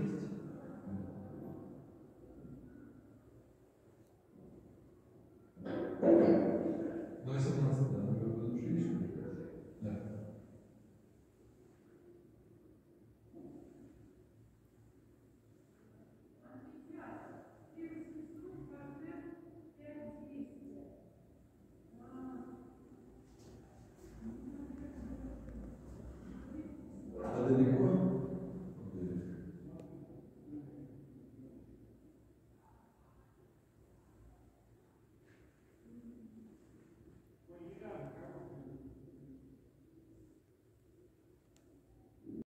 Jesus.